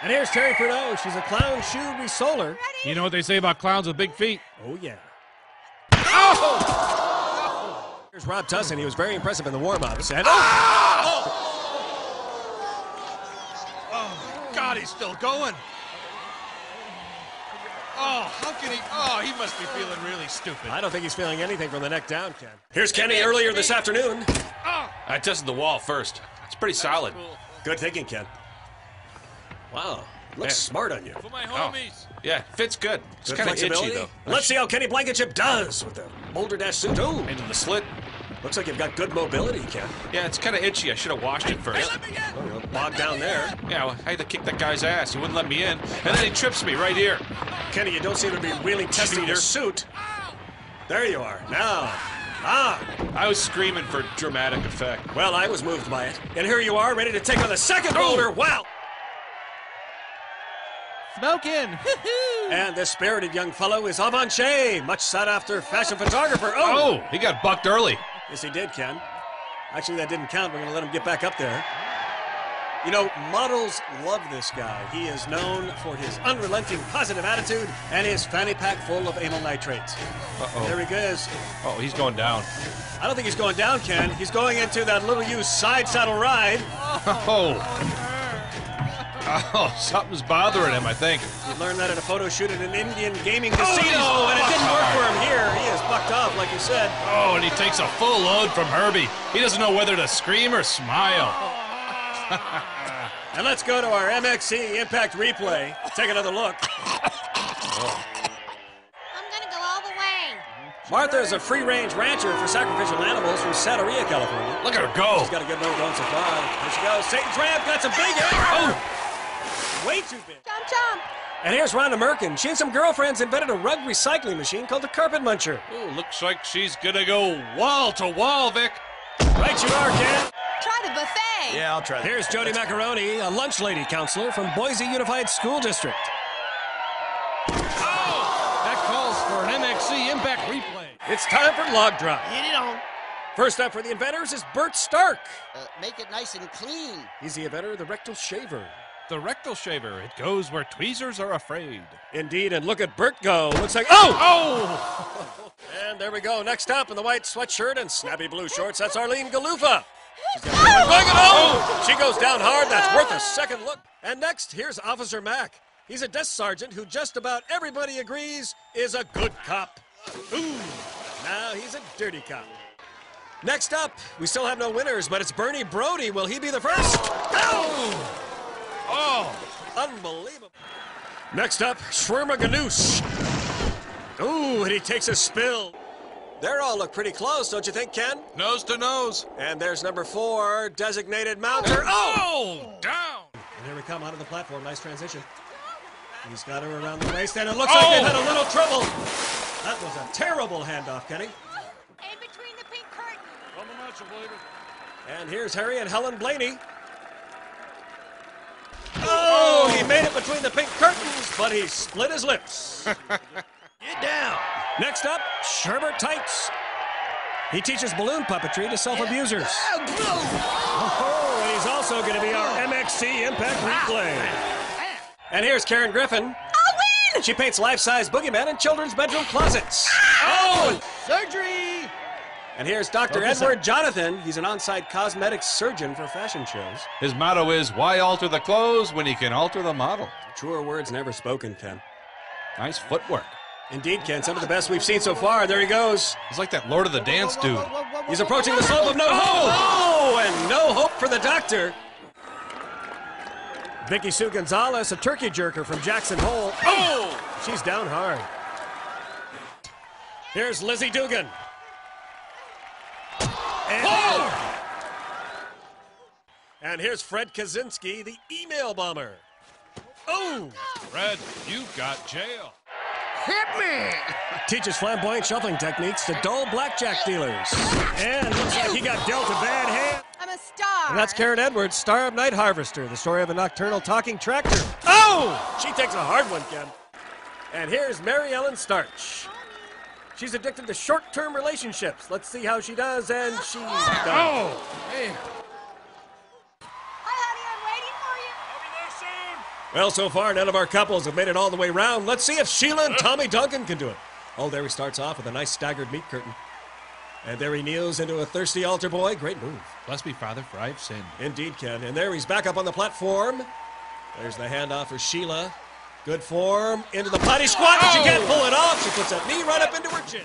And here's Terry Purdue. She's a clown shoe resoler. You know what they say about clowns with big feet? Oh, yeah. Oh! Here's Rob Tussin. He was very impressive in the warm-ups. And oh! oh! Oh, God, he's still going. Oh, how can he? Oh, he must be feeling really stupid. I don't think he's feeling anything from the neck down, Ken. Here's Kenny earlier this afternoon. Oh! I tested the wall first. It's pretty solid. Good thinking, Ken. Wow. Looks Yeah. smart on you. For my homies. Yeah, fits good. It's kind of itchy though. Let's see how Kenny Blankenship does with the Boulder Dash suit. Ooh, Into the slit. looks like you've got good mobility, Ken. Yeah, it's kind of itchy. I should have washed it first. Oh, you're bogged down there. Yeah, well, I had to kick that guy's ass. He wouldn't let me in, and then he trips me right here. Kenny, you don't seem to be really testing your suit. There you are. Now. Ah, I was screaming for dramatic effect. well, I was moved by it. And here you are, ready to take on the second boulder. Wow. Smoking. And this spirited young fellow is Avanche, much sought after fashion photographer. Oh! Oh, he got bucked early. Yes, he did, Ken. Actually, that didn't count. We're going to let him get back up there. You know, models love this guy. He is known for his unrelenting positive attitude and his fanny pack full of anal nitrates. Uh-oh. There he goes. Oh, he's going down. I don't think he's going down, Ken. He's going into that little used side saddle ride. Oh. Oh, something's bothering him, I think. He learned that at a photo shoot at an Indian gaming oh, casino, and it didn't work for him here. He is bucked off, like you said. Oh, and he takes a full load from Herbie. He doesn't know whether to scream or smile. And let's go to our MXC Impact replay. Take another look. I'm gonna go all the way. Martha is a free-range rancher for sacrificial animals from Santeria, California. Look at her go. She's got a good note going so far. Here she goes. Satan's Ramp got some big arrow. Oh! Way too big. Jump, jump. And here's Rhonda Merkin. She and some girlfriends invented a rug recycling machine called the Carpet Muncher. Oh, looks like she's gonna go wall to wall, Vic. Right you are, Ken. Try the buffet. Yeah, I'll try that. Here's Jody Macaroni, a lunch lady counselor from Boise Unified School District. Oh! That calls for an MXC Impact replay. It's time for log drop. Get it on. First up for the inventors is Bert Stark. Uh, make it nice and clean. He's the inventor of the rectal shaver. The rectal shaver. It goes where tweezers are afraid. Indeed, and look at Bert go. Looks like oh, Oh! and there we go. Next up in the white sweatshirt and snappy blue shorts, that's Arlene Galufa. She's got a oh! She goes down hard. That's worth a second look. And next, here's Officer Mack. He's a desk sergeant who just about everybody agrees is a good cop. Ooh, now he's a dirty cop. Next up, we still have no winners, but it's Bernie Brody. Will he be the first? Oh! Oh, unbelievable. Next up, Schwirma Ganoush. Ooh, and he takes a spill. They're all look pretty close, don't you think, Ken? Nose to nose. And there's number four, designated mounter. Oh! Oh! Down! And here we come out of the platform. Nice transition. He's got her around the waist, and it looks like oh! they've had a little trouble. That was a terrible handoff, Kenny. In between the pink curtain. And here's Harry and Helen Blaney. He made it between the pink curtains, but he split his lips. Get down. Next up, Sherbert Tights. He teaches balloon puppetry to self-abusers. Oh, and he's also going to be our MXC Impact Replay. And here's Karen Griffin. I'll win. She paints life-size boogeyman in children's bedroom closets. Ah! Oh! Surgery. And here's Dr. Edward Jonathan. He's an on-site cosmetic surgeon for fashion shows. His motto is, why alter the clothes when you can alter the model? Truer words never spoken, Ken. Nice footwork. Indeed, Ken. Some of the best we've seen so far. There he goes. He's like that Lord of the Dance dude. He's approaching the slope of no hope. Oh, and no hope for the doctor. Vicky Sue Gonzalez, a turkey jerker from Jackson Hole. Oh, she's down hard. Here's Lizzie Dugan. And, and here's Fred Kaczynski, the email bomber. Oh, Fred, you've got jail. Hit me. teaches flamboyant shuffling techniques to dull blackjack dealers. And looks like he got dealt a bad hand. I'm a star. And that's Karen Edwards, star of Night Harvester, the story of a nocturnal talking tractor. Oh! She takes a hard one, Ken. And here's Mary Ellen Starch. She's addicted to short term relationships. Let's see how she does, and she's done. Oh! Hey, oh, Hi, honey. I'm waiting for you. Well, so far, none of our couples have made it all the way round. Let's see if Sheila and Tommy Duncan can do it. Oh, there he starts off with a nice staggered meat curtain. And there he kneels into a thirsty altar boy. Great move. Bless me, Father, for I've sinned. Indeed, Ken. And there he's back up on the platform. There's the handoff for Sheila. Good form. Into the potty squat, but she can't pull it off. She puts that knee right up into her chin.